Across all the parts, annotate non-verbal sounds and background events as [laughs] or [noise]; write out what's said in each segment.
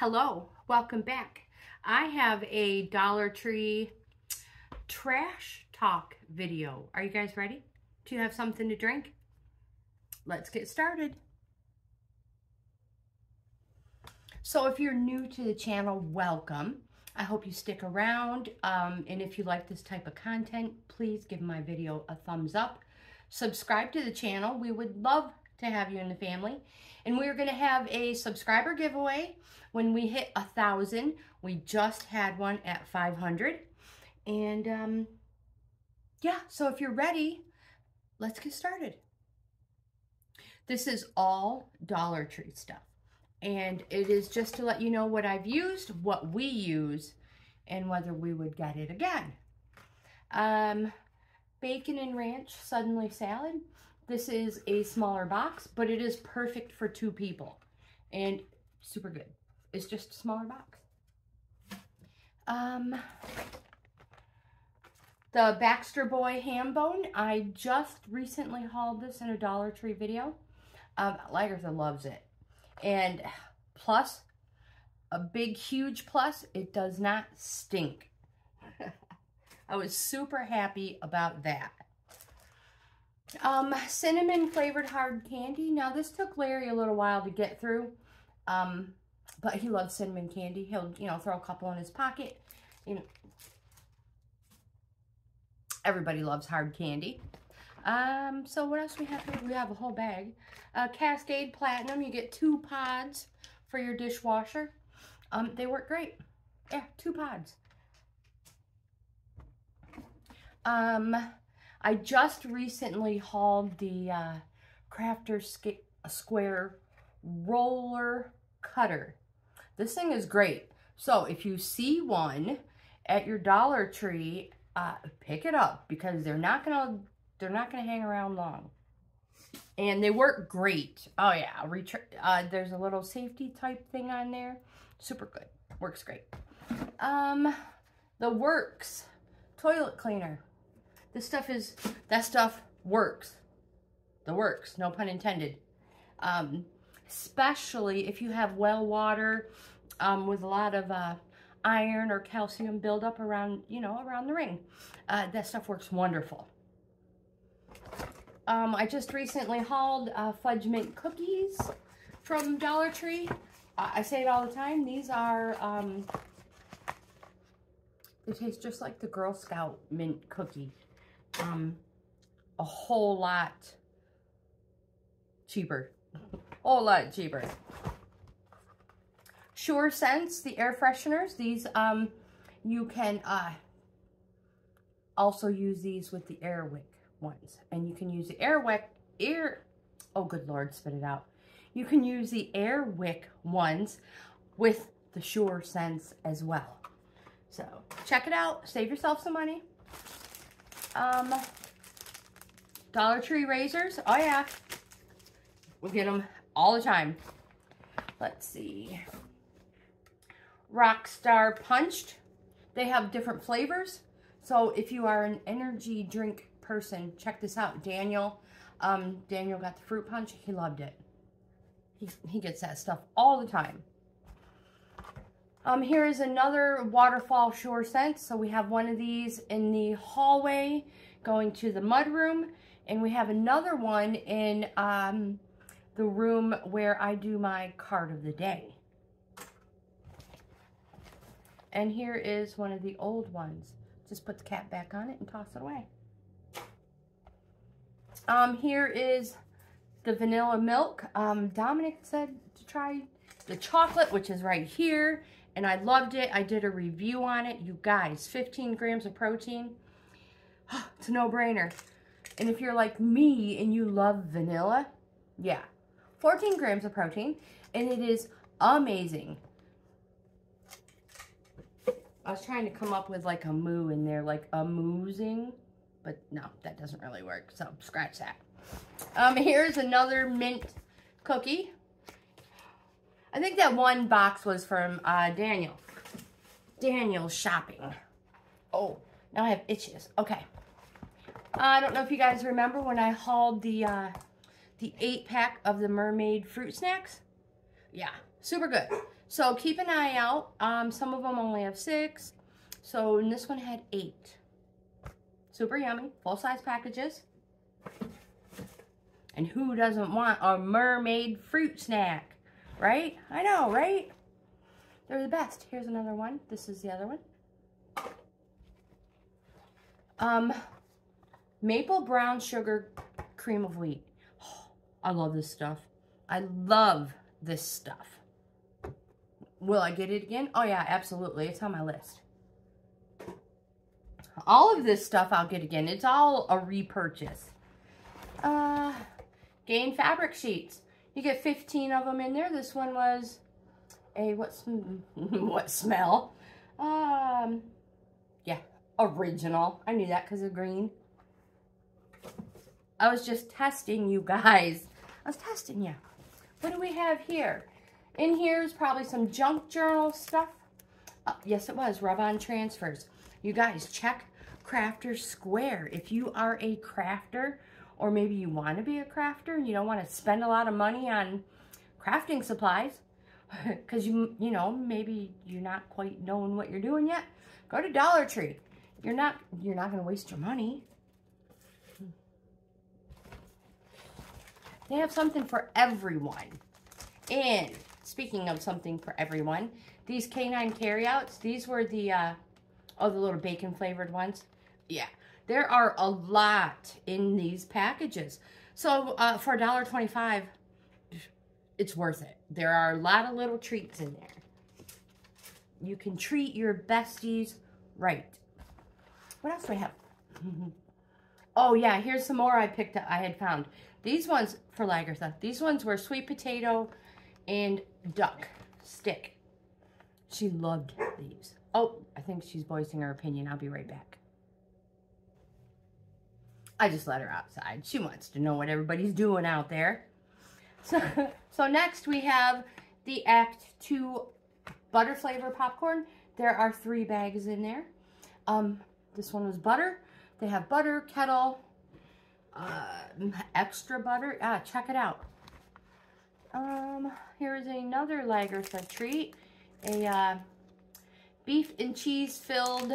Hello, welcome back. I have a Dollar Tree trash talk video. Are you guys ready? Do you have something to drink? Let's get started. So if you're new to the channel, welcome. I hope you stick around. Um, and if you like this type of content, please give my video a thumbs up. Subscribe to the channel. We would love to have you in the family. And we're going to have a subscriber giveaway when we hit a thousand. We just had one at 500. And um, yeah, so if you're ready, let's get started. This is all Dollar Tree stuff. And it is just to let you know what I've used, what we use, and whether we would get it again. Um, bacon and ranch suddenly salad. This is a smaller box, but it is perfect for two people and super good. It's just a smaller box. Um, the Baxter Boy ham bone. I just recently hauled this in a Dollar Tree video. Um, Lagertha loves it. And plus, a big, huge plus, it does not stink. [laughs] I was super happy about that. Um, cinnamon flavored hard candy. Now, this took Larry a little while to get through. Um, but he loves cinnamon candy. He'll, you know, throw a couple in his pocket. You know, everybody loves hard candy. Um, so what else we have here? We have a whole bag. Uh, Cascade Platinum. You get two pods for your dishwasher. Um, they work great. Yeah, two pods. Um, I just recently hauled the uh, Crafter Square Roller Cutter. This thing is great. So if you see one at your Dollar Tree, uh, pick it up because they're not gonna they're not gonna hang around long. And they work great. Oh yeah, uh, there's a little safety type thing on there. Super good. Works great. Um, the Works toilet cleaner. This stuff is, that stuff works. The works, no pun intended. Um, especially if you have well water um, with a lot of uh, iron or calcium buildup around, you know, around the ring. Uh, that stuff works wonderful. Um, I just recently hauled uh, fudge mint cookies from Dollar Tree. I say it all the time. These are, um, they taste just like the Girl Scout mint cookie. Um, a whole lot cheaper. whole lot cheaper. Sure Scents, the air fresheners. These, um, you can uh, also use these with the Airwick ones. And you can use the Airwick, air, oh good lord, spit it out. You can use the Airwick ones with the Sure Scents as well. So check it out. Save yourself some money. Um, Dollar Tree razors. Oh yeah. We get them all the time. Let's see. Rockstar Punched. They have different flavors. So if you are an energy drink person, check this out. Daniel, um, Daniel got the fruit punch. He loved it. He, he gets that stuff all the time. Um, here is another waterfall Sure scent. So we have one of these in the hallway going to the mud room. And we have another one in um, the room where I do my card of the day. And here is one of the old ones. Just put the cap back on it and toss it away. Um, here is the vanilla milk. Um, Dominic said to try the chocolate, which is right here. And I loved it. I did a review on it. You guys, 15 grams of protein. [gasps] it's a no-brainer. And if you're like me and you love vanilla, yeah, 14 grams of protein. And it is amazing. I was trying to come up with like a moo in there, like a moozing, but no, that doesn't really work. So scratch that. Um, here's another mint cookie. I think that one box was from uh, Daniel. Daniel's shopping. Oh, now I have itches. Okay. Uh, I don't know if you guys remember when I hauled the uh, the eight pack of the mermaid fruit snacks. Yeah, Super good. So keep an eye out. Um, some of them only have six. So and this one had eight. Super yummy. Full-size packages. And who doesn't want a mermaid fruit snack? Right? I know, right? They're the best. Here's another one. This is the other one. Um, maple brown sugar cream of wheat. Oh, [sighs] I love this stuff. I love this stuff. Will I get it again? Oh yeah, absolutely. It's on my list. All of this stuff I'll get again. It's all a repurchase. Uh, Gain fabric sheets. You get 15 of them in there. This one was a, what, [laughs] what smell? Um, yeah, original. I knew that because of green. I was just testing you guys. I was testing you. What do we have here? In here is probably some junk journal stuff. Uh, yes, it was. Rub-on transfers. You guys, check Crafter Square. If you are a crafter or maybe you want to be a crafter and you don't want to spend a lot of money on crafting supplies [laughs] because you, you know, maybe you're not quite knowing what you're doing yet, go to Dollar Tree. You're not, you're not going to waste your money. They have something for everyone. And speaking of something for everyone, these canine carryouts, these were the, uh, oh, the little bacon flavored ones. Yeah, there are a lot in these packages. So uh, for $1.25, it's worth it. There are a lot of little treats in there. You can treat your besties right. What else do I have? [laughs] oh, yeah, here's some more I picked up, I had found. These ones, for Lagertha, these ones were sweet potato and duck stick. She loved these. Oh, I think she's voicing her opinion. I'll be right back. I just let her outside. She wants to know what everybody's doing out there. So, [laughs] so next we have the Act 2 butter flavor popcorn. There are three bags in there. Um, this one was butter. They have butter, kettle, uh, extra butter. Ah, check it out. Um, here is another Lagertha treat. A uh, beef and cheese filled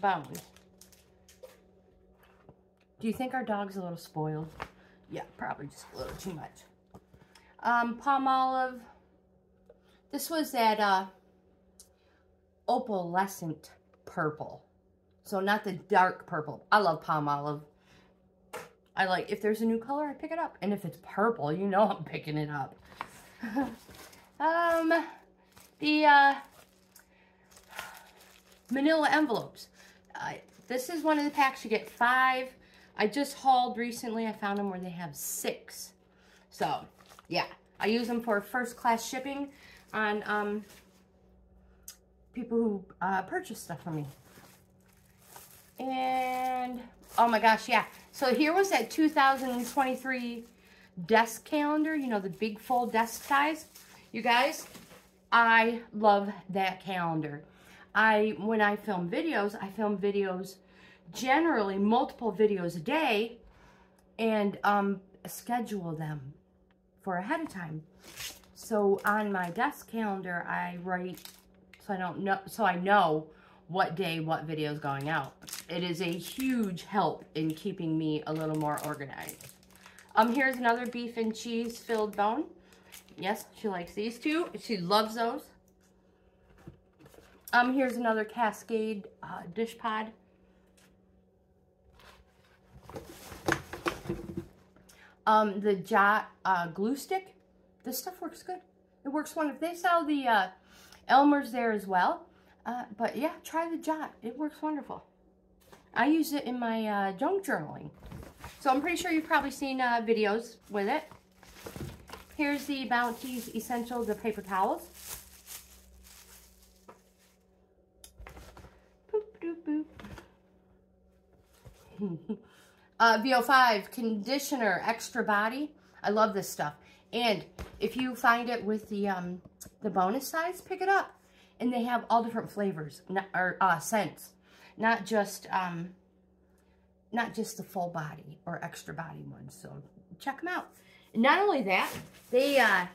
bone. Do you think our dog's a little spoiled? Yeah, probably just a little too much. Um, Palmolive. This was that uh, opalescent purple. So not the dark purple. I love Palmolive. I like, if there's a new color, I pick it up. And if it's purple, you know I'm picking it up. [laughs] um, the uh, manila envelopes. Uh, this is one of the packs. You get five I just hauled recently. I found them where they have six. So, yeah. I use them for first class shipping on um, people who uh, purchase stuff from me. And, oh my gosh, yeah. So here was that 2023 desk calendar. You know, the big full desk size. You guys, I love that calendar. I, when I film videos, I film videos generally multiple videos a day and um, schedule them for ahead of time. So on my desk calendar, I write so I don't know, so I know what day what video is going out. It is a huge help in keeping me a little more organized. Um, here's another beef and cheese filled bone. Yes, she likes these two. She loves those. Um, here's another Cascade uh, dish pod. Um, the Jot uh, glue stick, this stuff works good. It works wonderful. They sell the uh, Elmer's there as well. Uh, but yeah, try the Jot. It works wonderful. I use it in my uh, junk journaling. So I'm pretty sure you've probably seen uh, videos with it. Here's the Bounty's Essentials of paper towels. Boop, boop, boop. [laughs] Uh, VO5 conditioner, extra body. I love this stuff. And if you find it with the um, the bonus size, pick it up. And they have all different flavors not, or uh, scents, not just um, not just the full body or extra body ones. So check them out. And not only that, they uh,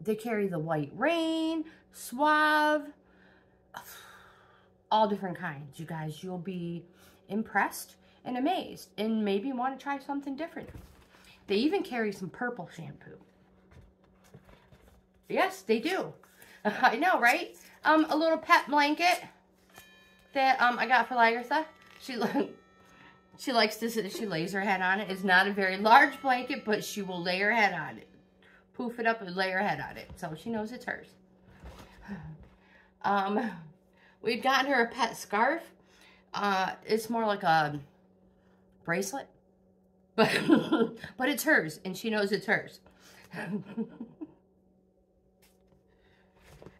they carry the White Rain, Suave, [sighs] all different kinds. You guys, you'll be impressed and amazed and maybe want to try something different. They even carry some purple shampoo. Yes, they do. [laughs] I know, right? Um, a little pet blanket that um I got for Lagertha. She [laughs] she likes sit, she lays her head on it. It's not a very large blanket, but she will lay her head on it. Poof it up and lay her head on it. So she knows it's hers. [sighs] Um, we've gotten her a pet scarf. Uh, it's more like a bracelet. But, [laughs] but it's hers, and she knows it's hers. [laughs]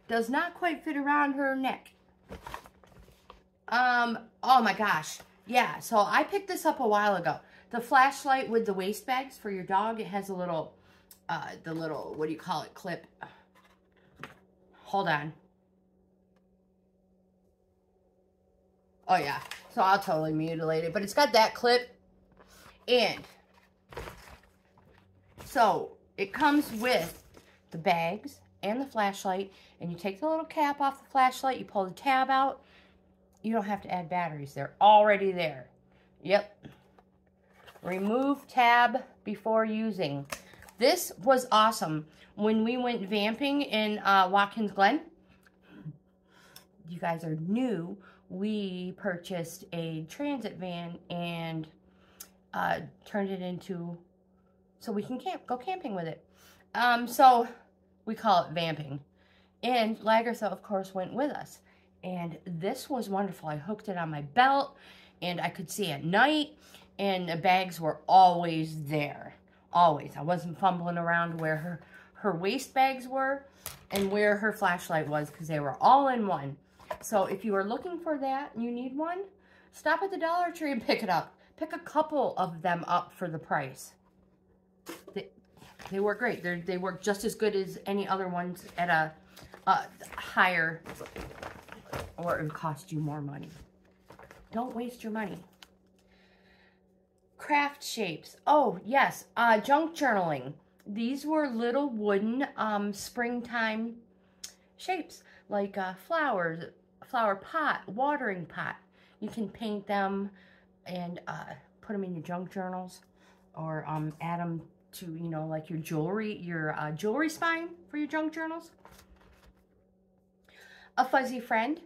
Does not quite fit around her neck. Um, oh my gosh. Yeah, so I picked this up a while ago. The flashlight with the waste bags for your dog. It has a little, uh, the little, what do you call it, clip. Hold on. Oh yeah, so I'll totally mutilate it. But it's got that clip. And, so, it comes with the bags and the flashlight. And you take the little cap off the flashlight. You pull the tab out you don't have to add batteries. They're already there. Yep. Remove tab before using. This was awesome. When we went vamping in uh, Watkins Glen, you guys are new, we purchased a transit van and uh, turned it into, so we can camp, go camping with it. Um, so we call it vamping. And Lagertha, of course, went with us. And this was wonderful. I hooked it on my belt and I could see at night and the bags were always there. Always. I wasn't fumbling around where her, her waste bags were and where her flashlight was because they were all in one. So if you are looking for that and you need one, stop at the Dollar Tree and pick it up. Pick a couple of them up for the price. They, they work great. They they work just as good as any other ones at a, a higher or it would cost you more money. Don't waste your money. Craft shapes. Oh, yes. Uh, junk journaling. These were little wooden um, springtime shapes, like uh, flowers, flower pot, watering pot. You can paint them and uh, put them in your junk journals or um, add them to, you know, like your jewelry, your uh, jewelry spine for your junk journals. A fuzzy friend.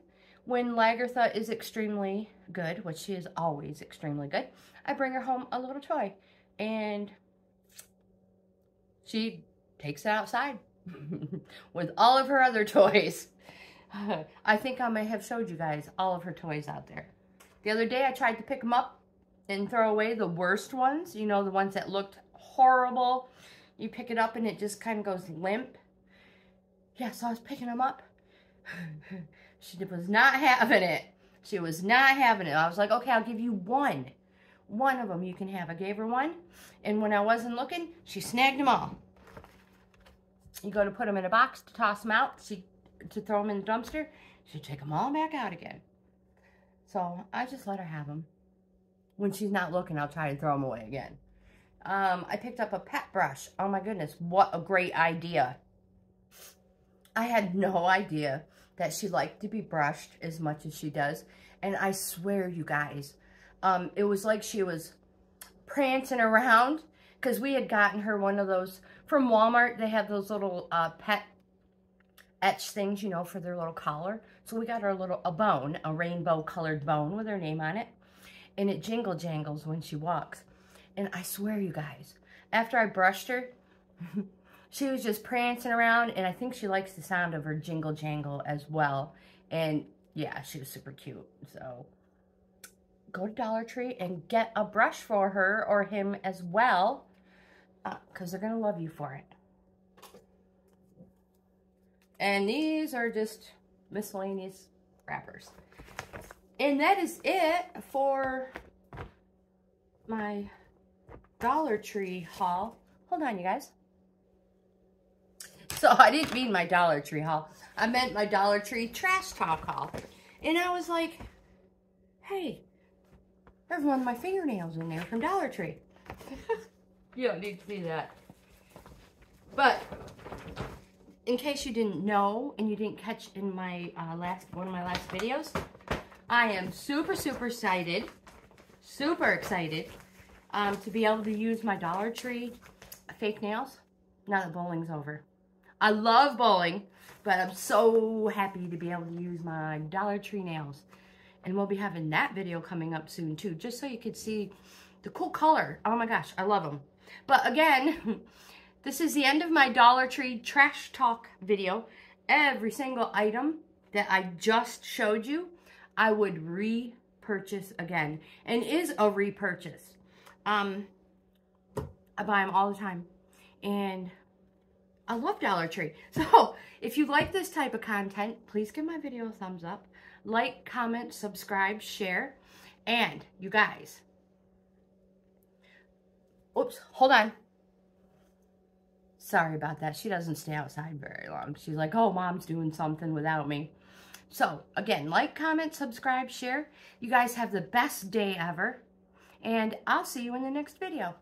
When Lagertha is extremely good, which she is always extremely good, I bring her home a little toy. And she takes it outside [laughs] with all of her other [laughs] toys. [laughs] I think I may have showed you guys all of her toys out there. The other day I tried to pick them up and throw away the worst ones. You know, the ones that looked horrible. You pick it up and it just kind of goes limp. Yeah, so I was picking them up. [sighs] She was not having it. She was not having it. I was like, okay, I'll give you one. One of them you can have. I gave her one. And when I wasn't looking, she snagged them all. You go to put them in a box to toss them out, she, to throw them in the dumpster. She'd take them all back out again. So I just let her have them. When she's not looking, I'll try and throw them away again. Um, I picked up a pet brush. Oh my goodness, what a great idea. I had no idea that she liked to be brushed as much as she does. And I swear, you guys, um, it was like she was prancing around because we had gotten her one of those from Walmart. They have those little uh, pet etch things, you know, for their little collar. So we got her a little, a bone, a rainbow colored bone with her name on it. And it jingle jangles when she walks. And I swear, you guys, after I brushed her, [laughs] she was just prancing around, and I think she likes the sound of her jingle jangle as well. And yeah, she was super cute. So go to Dollar Tree and get a brush for her or him as well, because uh, they're going to love you for it. And these are just miscellaneous wrappers. And that is it for my Dollar Tree haul. Hold on, you guys. So I didn't mean my Dollar Tree haul. I meant my Dollar Tree trash talk haul. And I was like, hey, there's one of my fingernails in there from Dollar Tree. [laughs] you don't need to see that. But in case you didn't know and you didn't catch in my uh, last one of my last videos, I am super, super excited, super excited um, to be able to use my Dollar Tree fake nails now that bowling's over. I love bowling, but I'm so happy to be able to use my Dollar Tree nails. And we'll be having that video coming up soon too, just so you could see the cool color. Oh my gosh, I love them. But again, [laughs] this is the end of my Dollar Tree trash talk video. Every single item that I just showed you, I would repurchase again. And is a repurchase. Um, I buy them all the time. And I love Dollar Tree. [laughs] So if you like this type of content, please give my video a thumbs up. Like, comment, subscribe, share. And you guys, oops, hold on. Sorry about that. She doesn't stay outside very long. She's like, oh, mom's doing something without me. So, again, like, comment, subscribe, share. You guys have the best day ever. And I'll see you in the next video.